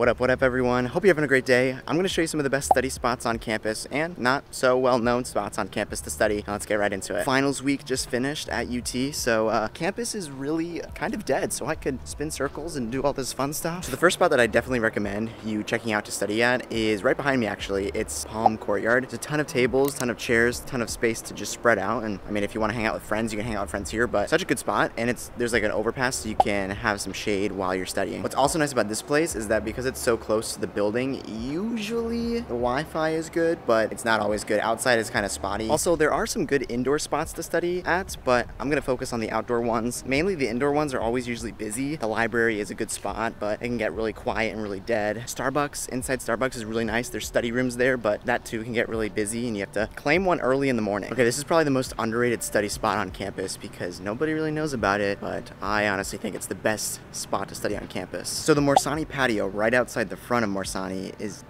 What up, what up everyone? Hope you're having a great day. I'm gonna show you some of the best study spots on campus and not so well-known spots on campus to study. Now let's get right into it. Finals week just finished at UT, so uh, campus is really kind of dead, so I could spin circles and do all this fun stuff. So the first spot that I definitely recommend you checking out to study at is right behind me actually. It's Palm Courtyard. There's a ton of tables, ton of chairs, ton of space to just spread out. And I mean, if you wanna hang out with friends, you can hang out with friends here, but such a good spot. And it's there's like an overpass so you can have some shade while you're studying. What's also nice about this place is that because it's so close to the building, usually the Wi-Fi is good, but it's not always good. Outside is kind of spotty. Also, there are some good indoor spots to study at, but I'm gonna focus on the outdoor ones. Mainly the indoor ones are always usually busy. The library is a good spot, but it can get really quiet and really dead. Starbucks, inside Starbucks is really nice. There's study rooms there, but that too can get really busy and you have to claim one early in the morning. Okay, this is probably the most underrated study spot on campus because nobody really knows about it, but I honestly think it's the best spot to study on campus. So the Morsani patio right outside the front of Morsani is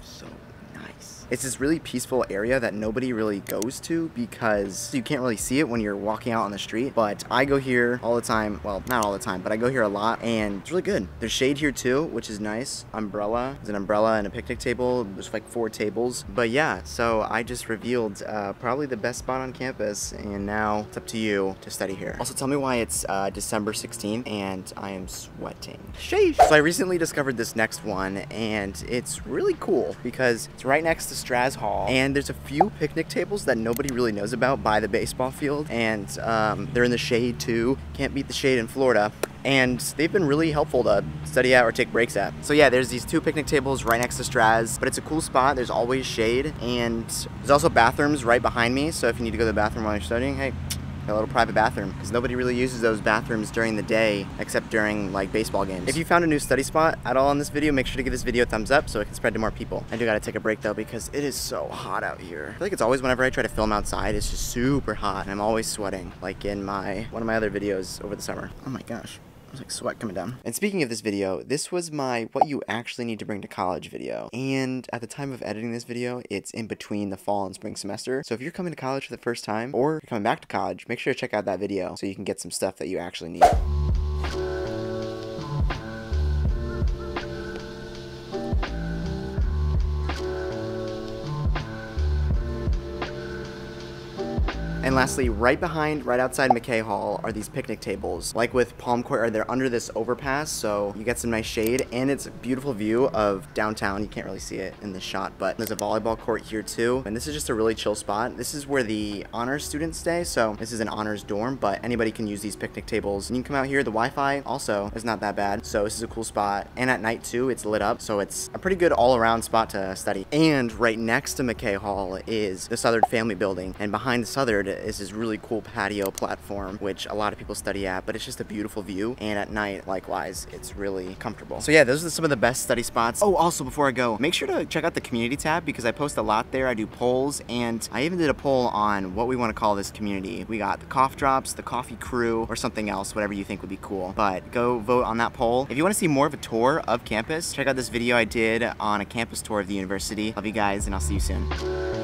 so nice. It's this really peaceful area that nobody really goes to because you can't really see it when you're walking out on the street. But I go here all the time. Well, not all the time, but I go here a lot and it's really good. There's shade here too, which is nice. Umbrella. There's an umbrella and a picnic table. There's like four tables. But yeah, so I just revealed uh, probably the best spot on campus and now it's up to you to study here. Also tell me why it's uh, December 16th and I am sweating. Sheesh. So I recently discovered this next one and it's really cool because it's right next to Straz Hall and there's a few picnic tables that nobody really knows about by the baseball field and um, they're in the shade too. Can't beat the shade in Florida and they've been really helpful to study at or take breaks at. So yeah, there's these two picnic tables right next to Straz, but it's a cool spot. There's always shade, and there's also bathrooms right behind me. So if you need to go to the bathroom while you're studying, hey, a little private bathroom because nobody really uses those bathrooms during the day except during like baseball games. If you found a new study spot at all on this video, make sure to give this video a thumbs up so it can spread to more people. I do gotta take a break though because it is so hot out here. I feel like it's always whenever I try to film outside, it's just super hot and I'm always sweating like in my one of my other videos over the summer. Oh my gosh. Like sweat coming down. And speaking of this video, this was my what you actually need to bring to college video. And at the time of editing this video, it's in between the fall and spring semester. So if you're coming to college for the first time or you're coming back to college, make sure to check out that video so you can get some stuff that you actually need. And lastly, right behind, right outside McKay Hall are these picnic tables. Like with Palm Court, they're under this overpass, so you get some nice shade, and it's a beautiful view of downtown. You can't really see it in the shot, but there's a volleyball court here too. And this is just a really chill spot. This is where the honors students stay, so this is an honors dorm, but anybody can use these picnic tables. And you can come out here, the Wi-Fi also is not that bad, so this is a cool spot. And at night too, it's lit up, so it's a pretty good all-around spot to study. And right next to McKay Hall is the Southard Family Building, and behind the Southard is this really cool patio platform, which a lot of people study at, but it's just a beautiful view. And at night, likewise, it's really comfortable. So yeah, those are some of the best study spots. Oh, also before I go, make sure to check out the community tab because I post a lot there. I do polls and I even did a poll on what we want to call this community. We got the cough drops, the coffee crew, or something else, whatever you think would be cool. But go vote on that poll. If you want to see more of a tour of campus, check out this video I did on a campus tour of the university. Love you guys and I'll see you soon.